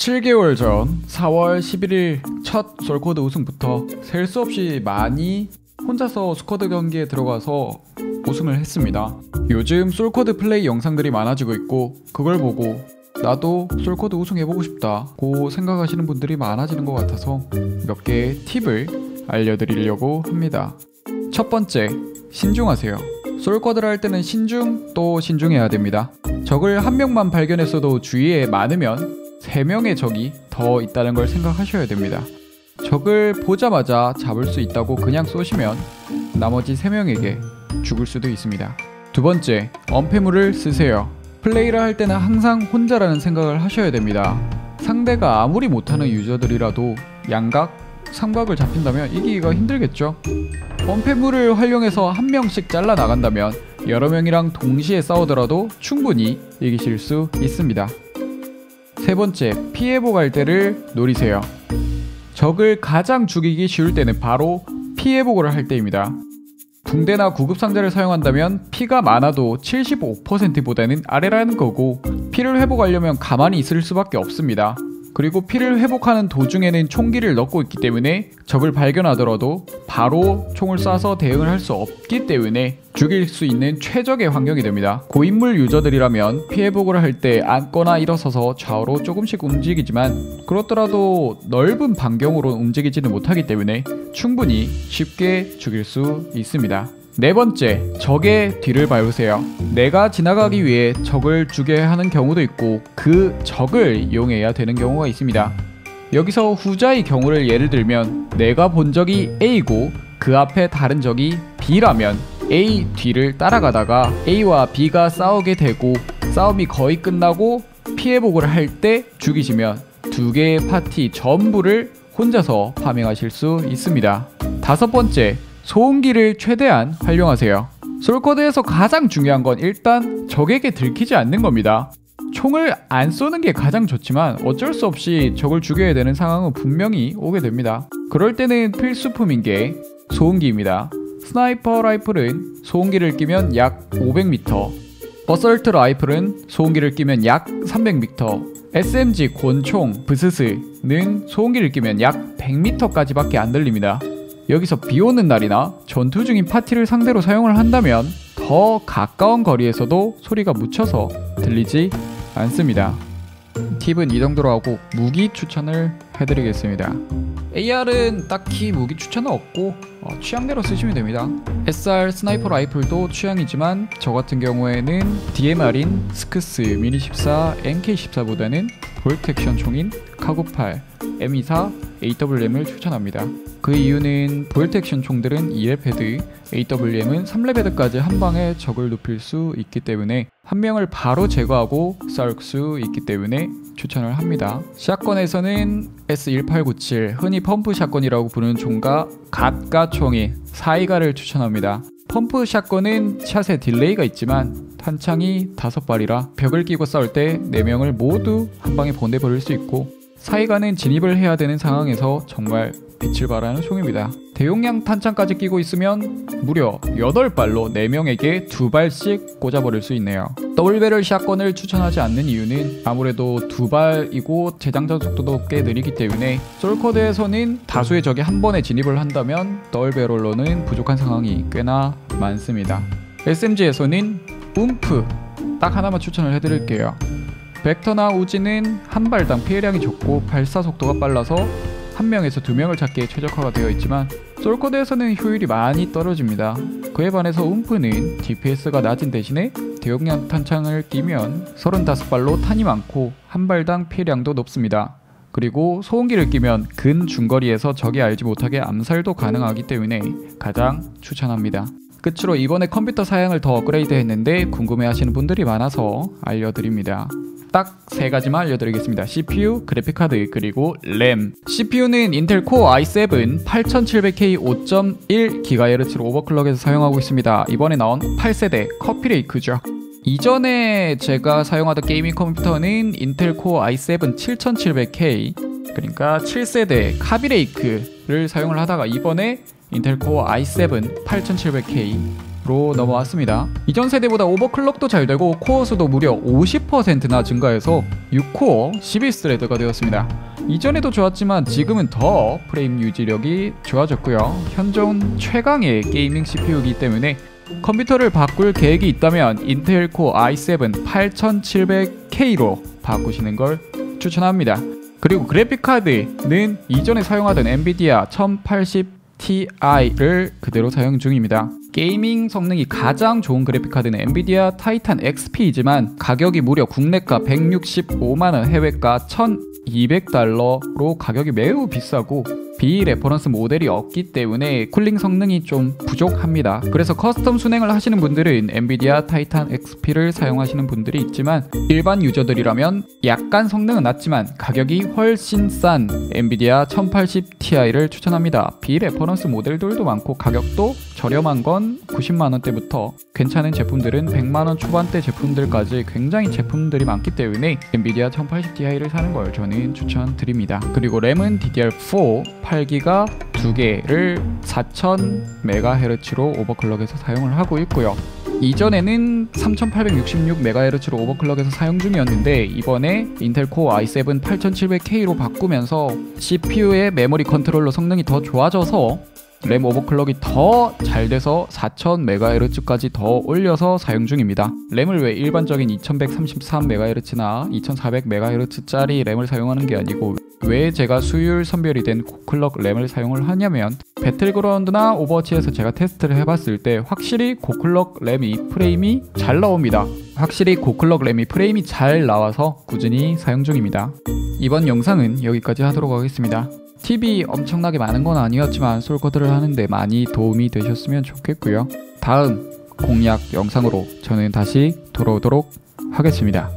7개월 전 4월 11일 첫 솔쿼드 우승부터 셀 수 없이 많이 혼자서 squad 경기에 들어가서 우승을 했습니다. 요즘 솔쿼드 플레이 영상들이 많아지고 있고 그걸 보고 나도 솔쿼드 우승해보고 싶다고 생각하시는 분들이 많아지는 것 같아서 몇 개의 팁을 알려드리려고 합니다. 첫 번째, 신중하세요. 솔쿼드를 할 때는 신중 또 신중해야 됩니다. 적을 한 명만 발견했어도 주위에 많으면 3명의 적이 더 있다는 걸 생각하셔야 됩니다. 적을 보자마자 잡을 수 있다고 그냥 쏘시면 나머지 3명에게 죽을 수도 있습니다. 두 번째, 언패물을 쓰세요. 플레이를 할 때는 항상 혼자라는 생각을 하셔야 됩니다. 상대가 아무리 못하는 유저들이라도 양각, 삼각을 잡힌다면 이기기가 힘들겠죠. 언패물을 활용해서 한 명씩 잘라 나간다면 여러 명이랑 동시에 싸우더라도 충분히 이기실 수 있습니다. 세 번째, 피해복할 때를 노리세요. 적을 가장 죽이기 쉬울 때는 바로 피해복을 할 때입니다. 붕대나 구급 상자를 사용한다면 피가 많아도 75%보다는 아래라는 거고 피를 회복하려면 가만히 있을 수밖에 없습니다. 그리고 피를 회복하는 도중에는 총기를 넣고 있기 때문에 적을 발견하더라도 바로 총을 쏴서 대응을 할 수 없기 때문에 죽일 수 있는 최적의 환경이 됩니다. 고인물 유저들이라면 피해복을 할 때 앉거나 일어서서 좌우로 조금씩 움직이지만 그렇더라도 넓은 반경으로 움직이지는 못하기 때문에 충분히 쉽게 죽일 수 있습니다. 네 번째, 적의 뒤를 밟으세요. 내가 지나가기 위해 적을 주게 하는 경우도 있고 그 적을 이용해야 되는 경우가 있습니다. 여기서 후자의 경우를 예를 들면 내가 본 적이 A고 그 앞에 다른 적이 B라면 A 뒤를 따라가다가 A와 B가 싸우게 되고 싸움이 거의 끝나고 피해복을 할 때 죽이시면 두 개의 파티 전부를 혼자서 farming하실 수 있습니다. 다섯 번째, 소음기를 최대한 활용하세요. 솔쿼드에서 가장 중요한 건 일단 적에게 들키지 않는 겁니다. 총을 안 쏘는 게 가장 좋지만 어쩔 수 없이 적을 죽여야 되는 상황은 분명히 오게 됩니다. 그럴 때는 필수품인 게 소음기입니다. sniper rifle은 소음기를 끼면 약 500m, 어설트 라이플은 소음기를 끼면 약 300m, SMG 권총 브스스는 소음기를 끼면 약 100m까지밖에 안 들립니다. 여기서 비 오는 날이나 전투 중인 파티를 상대로 사용을 한다면 더 가까운 거리에서도 소리가 묻혀서 들리지 않습니다. 팁은 이 정도로 하고 무기 추천을 해드리겠습니다. AR은 딱히 무기 추천은 없고 어, 취향대로 쓰시면 됩니다. SR sniper rifle도 취향이지만 저 같은 경우에는 DMR인 SKS 미니 14 MK14보다는 bolt action 총인 카구팔 M24 AWM을 추천합니다. 그 이유는 bolt action 총들은 2렙 head, AWM은 3렙 head까지 한 방에 적을 눕힐 수 있기 때문에 한 명을 바로 제거하고 싸울 수 있기 때문에 추천을 합니다. shotgun에서는 S1897 흔히 pump shotgun이라고 부르는 총과 갓갓 총인 사이가를 추천합니다. pump shotgun은 shot에 delay가 있지만 탄창이 5발이라 벽을 끼고 싸울 때 4명을 모두 한 방에 보내버릴 수 있고 사이가는 진입을 해야 되는 상황에서 정말 빛을 발하는 총입니다. 대용량 탄창까지 끼고 있으면 무려 8발로 4명에게 2발씩 꽂아버릴 수 있네요. double barrel shotgun을 추천하지 않는 이유는 아무래도 2발이고 재장전 속도도 꽤 느리기 때문에 솔쿼드에서는 다수의 적이 한 번에 진입을 한다면 double barrel로는 부족한 상황이 꽤나 많습니다. SMG에서는 움프 딱 하나만 추천을 해드릴게요. 벡터나 우지는 한 발당 피해량이 적고 발사 속도가 빨라서 한 명에서 두 명을 잡기에 최적화가 되어 있지만 솔코드에서는 효율이 많이 떨어집니다. 그에 반해서 움프는 DPS가 낮은 대신에 대용량 탄창을 끼면 35발로 탄이 많고 한 발당 피해량도 높습니다. 그리고 소음기를 끼면 근 중거리에서 적이 알지 못하게 암살도 가능하기 때문에 가장 추천합니다. 끝으로 이번에 컴퓨터 사양을 더 업그레이드 했는데 궁금해 하시는 분들이 많아서 알려드립니다. 딱 세 가지만 알려드리겠습니다. CPU, 그래픽카드, 그리고 램. CPU는 인텔 코어 i7 8700K 5.1GHz로 overclock해서 사용하고 있습니다. 이번에 나온 8세대 커피레이크죠. 이전에 제가 사용하던 gaming 컴퓨터는 인텔 코어 i7 7700K 그러니까 7세대 카비레이크를 사용을 하다가 이번에 인텔 코어 i7 8700K 로 넘어왔습니다. 이전 세대보다 overclock도 잘 되고 코어 수도 무려 50%나 증가해서 6코어 12thread가 되었습니다. 이전에도 좋았지만 지금은 더 프레임 유지력이 좋아졌고요. 현존 최강의 gaming CPU이기 때문에 컴퓨터를 바꿀 계획이 있다면 인텔 코어 i7 8700K로 바꾸시는 걸 추천합니다. 그리고 그래픽 카드는 이전에 사용하던 엔비디아 1080 Ti를 그대로 사용 중입니다. gaming 성능이 가장 좋은 그래픽 카드는 엔비디아 타이탄 XP이지만 가격이 무려 국내가 165만 원, 해외가 1,200달러로 가격이 매우 비싸고 비reference 모델이 없기 때문에 cooling 성능이 좀 부족합니다. 그래서 custom 수랭을 하시는 분들은 엔비디아 타이탄 XP를 사용하시는 분들이 있지만 일반 유저들이라면 약간 성능은 낮지만 가격이 훨씬 싼 엔비디아 1080 Ti를 추천합니다. 비reference 모델들도 많고 가격도 저렴한 건 90만 원대부터 괜찮은 제품들은 100만 원 초반대 제품들까지 굉장히 제품들이 많기 때문에 엔비디아 1080 Ti를 사는 걸 저는 추천드립니다. 그리고 램은 DDR4 8기가 두 개를 4000MHz로 overclock해서 사용을 하고 있고요. 이전에는 3866MHz로 overclock해서 사용 중이었는데 이번에 인텔 코어 i7 8700K로 바꾸면서 CPU의 메모리 컨트롤러 성능이 더 좋아져서 램 overclock이 더 잘 돼서 4000MHz까지 더 올려서 사용 중입니다. 램을 왜 일반적인 2133MHz나 2400MHz짜리 램을 사용하는 게 아니고 왜 제가 수율 선별이 된 고clock 램을 사용을 하냐면 배틀그라운드나 오버워치에서 제가 테스트를 해봤을 때 확실히 고clock 램이 프레임이 잘 나옵니다. 확실히 고clock 램이 프레임이 잘 나와서 꾸준히 사용 중입니다. 이번 영상은 여기까지 하도록 하겠습니다. 팁이 엄청나게 많은 건 아니었지만 솔쿼드를 하는데 많이 도움이 되셨으면 좋겠고요. 다음 공략 영상으로 저는 다시 돌아오도록 하겠습니다.